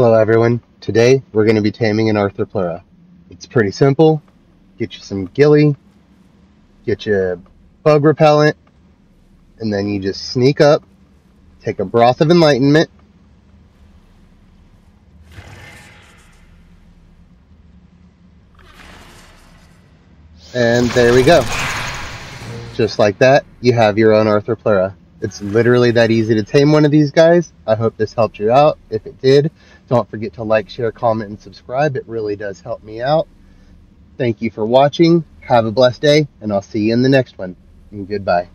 Hello everyone. Today we're going to be taming an Arthropluera. It's pretty simple. Get you some ghillie, get you bug repellent, and then you just sneak up, take a broth of enlightenment, and there we go. Just like that, you have your own Arthropluera. It's literally that easy to tame one of these guys. I hope this helped you out. If it did, don't forget to like, share, comment, and subscribe. It really does help me out. Thank you for watching. Have a blessed day, and I'll see you in the next one. And goodbye.